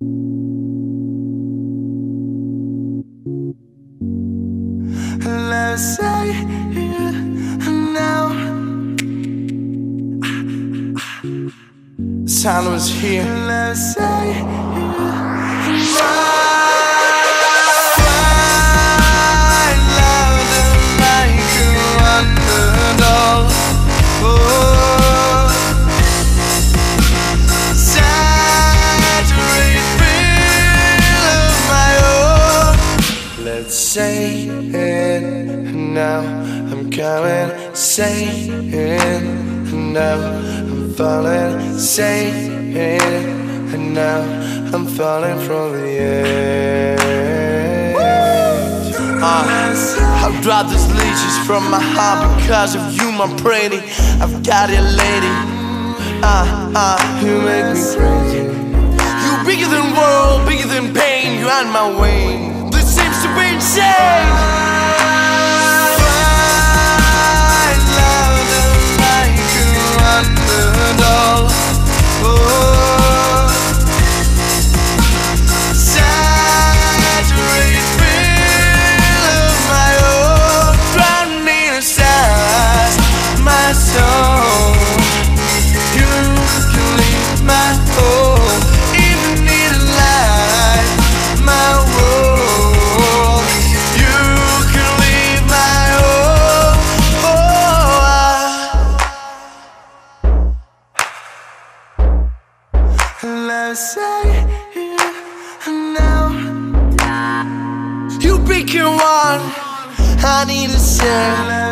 Let's say now. Silence here. Let's say own. Let's say it now. I'm coming. Say it now. I'm falling. Say it now. I'm falling from the edge. Uh, I dropped these leeches from my heart because of you, my pretty. I've got it, lady. Ah, ah, you make me crazy. You bigger than world, bigger than pain. you're on my way. Let's say here and now. You pick your one. I need a say